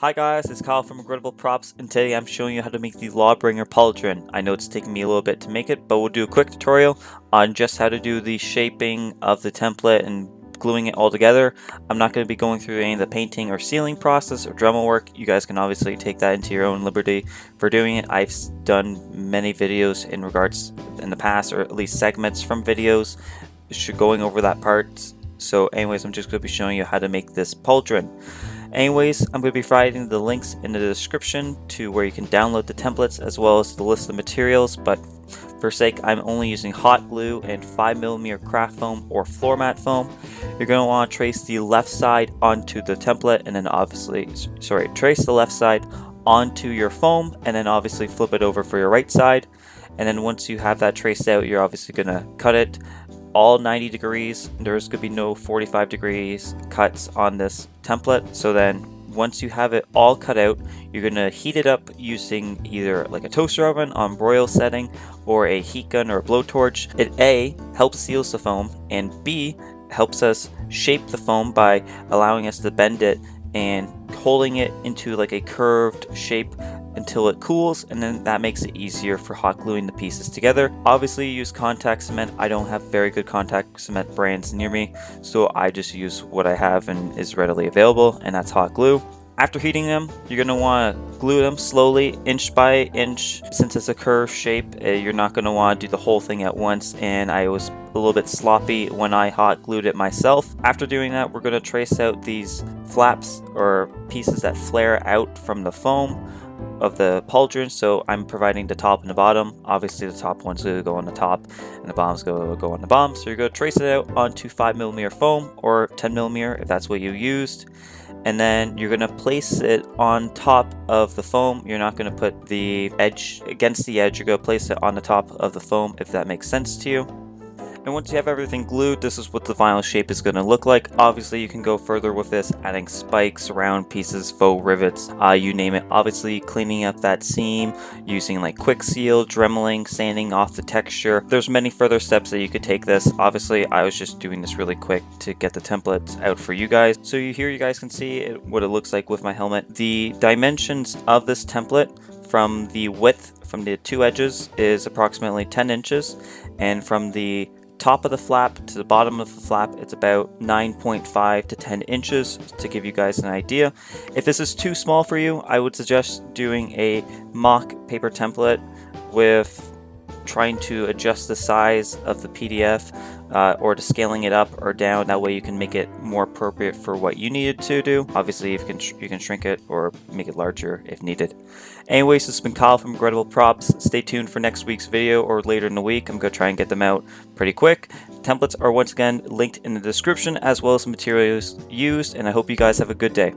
Hi guys, it's Kyle from Regrettable Props, and today I'm showing you how to make the Lawbringer Pauldron. I know it's taking me a little bit to make it, but we'll do a quick tutorial on just how to do the shaping of the template and gluing it all together. I'm not going to be going through any of the painting or sealing process or Dremel work. You guys can obviously take that into your own liberty for doing it. I've done many videos in regards in the past, or at least segments from videos going over that part. So anyways, I'm just going to be showing you how to make this pauldron. Anyways, I'm going to be providing the links in the description to where you can download the templates as well as the list of materials, but for sake, I'm only using hot glue and 5mm craft foam or floor mat foam. You're going to want to trace the left side onto the template and then obviously, sorry, trace the left side onto your foam and then obviously flip it over for your right side. And then once you have that traced out, you're obviously going to cut it all 90 degrees. There's going to be no 45 degrees cuts on this template. So then once you have it all cut out, you're going to heat it up using either like a toaster oven on broil setting or a heat gun or a blowtorch. It A helps seal the foam and B helps us shape the foam by allowing us to bend it and holding it into like a curved shape until it cools and then that makes it easier for hot gluing the pieces together. Obviously use contact cement. I don't have very good contact cement brands near me so I just use what I have and is readily available and that's hot glue. After heating them, you're going to want to glue them slowly, inch by inch. Since it's a curved shape, uh, you're not going to want to do the whole thing at once, and I was a little bit sloppy when I hot glued it myself. After doing that, we're going to trace out these flaps or pieces that flare out from the foam of the pauldron so I'm providing the top and the bottom. Obviously the top one's to go on the top and the bottom's to go on the bottom so you're going to trace it out onto 5 millimeter foam or 10 millimeter if that's what you used. And then you're going to place it on top of the foam. You're not going to put the edge against the edge you're going to place it on the top of the foam if that makes sense to you and once you have everything glued, this is what the final shape is going to look like. Obviously, you can go further with this, adding spikes, round pieces, faux rivets, uh, you name it. Obviously, cleaning up that seam, using like Kwik Seal, dremeling, sanding off the texture. There's many further steps that you could take this. Obviously, I was just doing this really quick to get the templates out for you guys. So you here you guys can see it, what it looks like with my helmet. The dimensions of this template from the width from the two edges is approximately 10 inches and from the top of the flap to the bottom of the flap it's about 9.5 to 10 inches to give you guys an idea. If this is too small for you I would suggest doing a mock paper template with trying to adjust the size of the PDF uh, or to scaling it up or down. That way you can make it more appropriate for what you needed to do. Obviously, you can you can shrink it or make it larger if needed. Anyways, this has been Kyle from Regrettable Props. Stay tuned for next week's video or later in the week. I'm going to try and get them out pretty quick. Templates are once again linked in the description as well as materials used, and I hope you guys have a good day.